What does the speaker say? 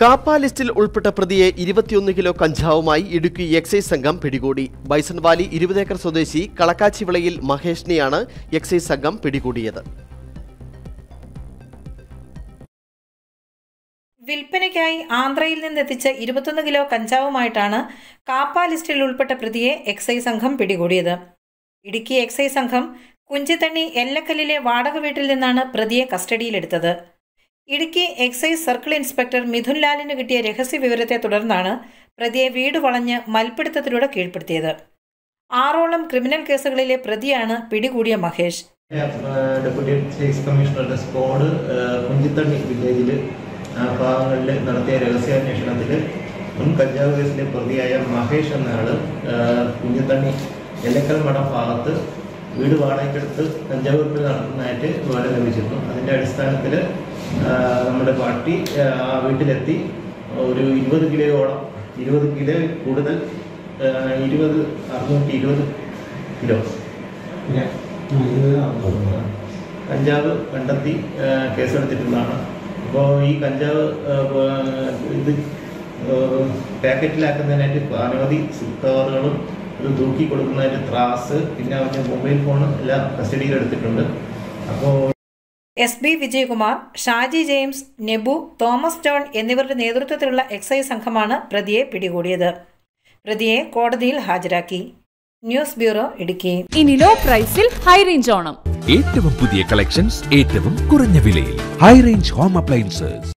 കാപ്പ ലിസ്റ്റിൽ ഉൾപ്പെട്ട പ്രതിയെ ഇരുപത്തിയൊന്ന് കിലോ കഞ്ചാവുമായി ഇടുക്കി എക്സൈസ് സംഘം പിടികൂടി. ബൈസൺ വാലി ഇരുപതേക്കർ സ്വദേശി കളക്കാച്ചിവിളയിൽ മഹേഷിനെയാണ് എക്സൈസ് സംഘം പിടികൂടിയത്. വിൽപ്പനയ്ക്കായി ആന്ധ്രയിൽ നിന്നെത്തിച്ച ഇരുപത്തൊന്ന് കിലോ കഞ്ചാവുമായിട്ടാണ് കാപ്പ ലിസ്റ്റിൽ ഉൾപ്പെട്ട പ്രതിയെ എക്സൈസ് സംഘം പിടികൂടിയത്. ഇടുക്കി എക്സൈസ് സംഘം കുഞ്ചിത്തണ്ണി എല്ലക്കല്ലിലെ വാടക വീട്ടിൽ നിന്നാണ് പ്രതിയെ കസ്റ്റഡിയിലെടുത്തത്. Idukki excise circle inspector Mithun ലാലിന് കിട്ടിയ രഹസ്യ വിവരത്തെ തുടർന്നാണ് പ്രതിയെ വീട് വളഞ്ഞ് മൽപ്പിടുത്തത്തിലൂടെ കീഴ്പ്പെടുത്തിയത്. ആറോളം ക്രിമിനൽ കേസുകളിലെ പ്രതിയാണ് പിടികൂടിയ മഹേഷ്. ഡെപ്യൂട്ടി എക്സൈസ് കമ്മീഷണറുടെ സ്ക്വാഡ് കുഞ്ചിത്തണ്ണി വില്ലേജിൽ ഭാഗങ്ങളിൽ നടത്തിയ രഹസ്യാന്വേഷണത്തിൽ മുൻ കഞ്ചാവ് കേസിലെ പ്രതിയായ മഹേഷ് എന്നയാൾ കുഞ്ഞിത്തണ്ണി എല്ലക്കൽ മഠം ഭാഗത്ത് വീട് വാടകയ്ക്കെടുത്ത് കഞ്ചാവ് വിൽപ്പന നടത്തുന്നതായിട്ട് വിവരം ലഭിച്ചിരുന്നു. അതിന്റെ അടിസ്ഥാനത്തിൽ നമ്മുടെ പാർട്ടി ആ വീട്ടിലെത്തി. ഒരു ഇരുപത് കിലോയോളം ഇരുപത് കിലോ കൂടുതൽ ഇരുപത് അറുന്നൂറ്റി ഇരുപത് കിലോ. കഞ്ചാവ് കണ്ടെത്തി കേസെടുത്തിട്ടുള്ളതാണ്. അപ്പോൾ ഈ കഞ്ചാവ് ഇത് പാക്കറ്റിലാക്കുന്നതിനായിട്ട് അനവധി സുപ്തവറുകളും ഇത് തൂക്കി കൊടുക്കുന്നതിന്റെ ത്രാസ് പിന്നെ അവന്റെ മൊബൈൽ ഫോൺ എല്ലാം കസ്റ്റഡിയിൽ എടുത്തിട്ടുണ്ട് അപ്പോൾ S B Vijayakumar Shaji James Nebu Thomas John എന്നിവരുടെ നേതൃത്വത്തിലുള്ള എക്സൈസ് സംഘമാണ് പ്രതിയെ പിടികൂടിയത്. പ്രതിയെ കോടതിയിൽ ഹാജരാക്കി. News bureau Idukki. ഇനി ലോ പ്രൈസിൽ ഹൈ റേഞ്ച് ഓണം. ഏറ്റവും പുതിയ കളക്ഷൻസ് ഏറ്റവും കുറഞ്ഞ വിലയിൽ. High range home appliances